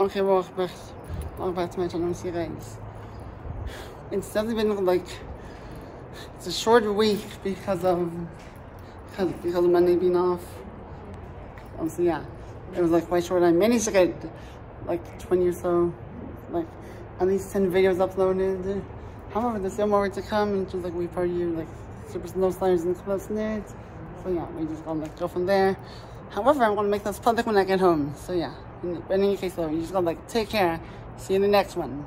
Okay, welcome back, welcome back to my channel, see you guys. It's definitely been like, it's a short week because of, because, because of Monday being off. Um, so yeah, it was like quite short. I managed to get like 20 or so, like at least 10 videos uploaded. However, there's still more to come and just like we part you like super snow sliders and close nerds. So yeah, we just gonna like go from there. However, I'm gonna make this public when I get home. So yeah, in, any case though, you just gotta like take care. See you in the next one.